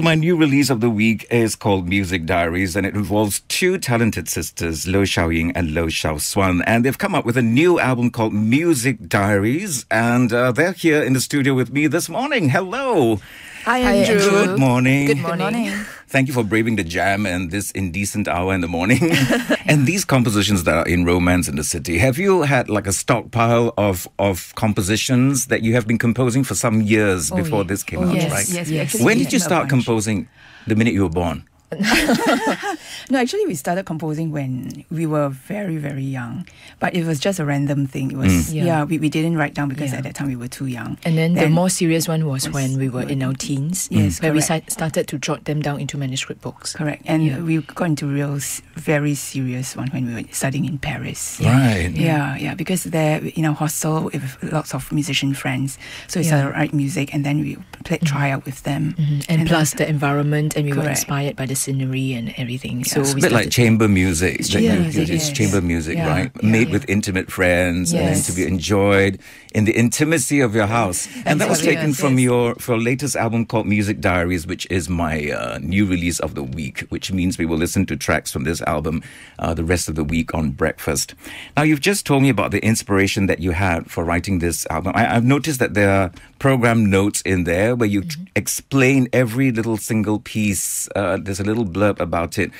My new release of the week is called Music Diaries, and it involves two talented sisters, Low Shao Ying and Low Shao Suan. And they've come up with a new album called Music Diaries, and uh, they're here in the studio with me this morning. Hello. Hi, Andrew. Good morning. Good morning. Thank you for braving the jam and this indecent hour in the morning. and these compositions that are in Romance in the City, have you had like a stockpile of, of compositions that you have been composing for some years oh, before this came Oh, out, yes, right? yes, we actually When did did you start composing? The minute you were born. No, actually, we started composing when we were very, very young. But it was just a random thing. It was, Mm. yeah, Yeah. we, we didn't write down because Yeah. at that time we were too young. And then, the more serious one was, was when we were when- in our teens, Yes, where we correct. si- started to jot them down into manuscript books. Correct. And Yeah. we got into real, s- very serious one when we were studying in Paris. Right. Yeah, yeah, because there in our hostel with lots of musician friends, so we started to write music, and then we played try out with them, Mhm. And, then- plus the environment, and we were inspired by the scenery and everything. So It's a bit like chamber music. that chamber you- music, it's chamber music, Yeah, right? yeah, Made yeah. with intimate friends and Yes. to be enjoyed in the intimacy of your house. and that was taken yes, from your for your latest album called Music Diaries, which is my uh, new release of the week, which means we will listen to tracks from this album uh, the rest of the week on Breakfast. Now, you've just told me about the inspiration that you had for writing this album. I, I've noticed that there are program notes in there where you Mm-hmm. t- explain every little single piece. Uh, there's a little blurb about it.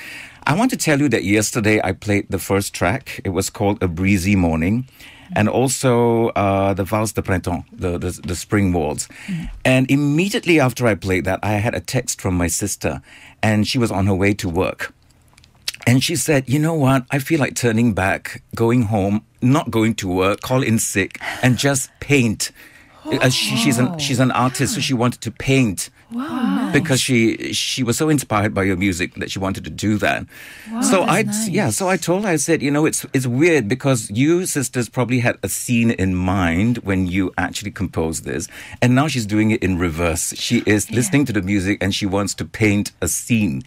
I want to tell you that yesterday I played the first track. It was called A Breezy Morning. And also uh, the Valse de Printemps, the, the, the spring waltz. And immediately after I played that, I had a text from my sister, and she was on her way to work. And she said, You know what? I feel like turning back, going home, not going to work, call in sick, and just paint. Uh, she, she's an she's an artist, so she wanted to paint Wow. Because she she was so inspired by your music that she wanted to do that. so I yeah, so I told her I said, you know, it's it's weird because you sisters probably had a scene in mind when you actually composed this, and now she's doing it in reverse. She is listening to the music and she wants to paint a scene.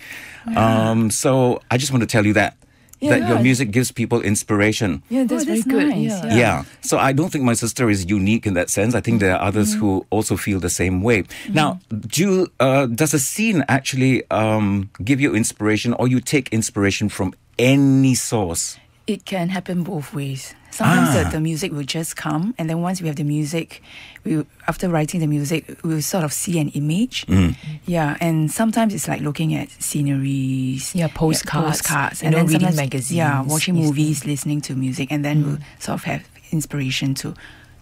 Um, so I just want to tell you that that your music gives people inspiration. Yeah, that's, Oh, very that's good. nice, Yeah. Yeah. So I don't think my sister is unique in that sense. I think there are others who also feel the same way. Now, do uh, does a scene actually um, give you inspiration, or you take inspiration from any source? It can happen both ways. Sometimes Ah. the, the music will just come, and then once we have the music, we after writing the music, we'll sort of see an image. Mm. Yeah, and sometimes it's like looking at sceneries, Yeah, postcards, postcards, and then reading magazines, Yeah, watching movies, listening to music, and then we'll sort of have inspiration to,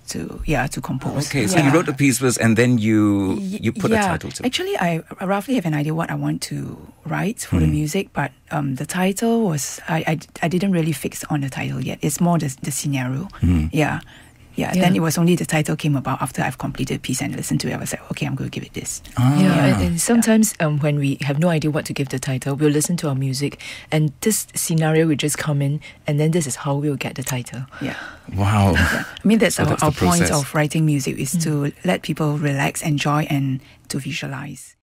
to yeah, to compose. Okay, so Yeah. you wrote the piece first, and then you you put yeah. a title to it. Actually, I roughly have an idea what I want to write for the Hmm. music, but um, the title was I, I I didn't really fix on the title yet. It's more the the scenario. Hmm. Yeah. Yeah, Yeah. then it was only the title came about after I've completed the piece and listened to it. I was like, okay, I'm going to give it this. Ah. Yeah, and, and sometimes um, when we have no idea what to give the title, we'll listen to our music, and this scenario will just come in, and then this is how we'll get the title. Yeah. Wow. I mean, that's So our, that's our point of writing music is to let people relax, enjoy, and to visualize.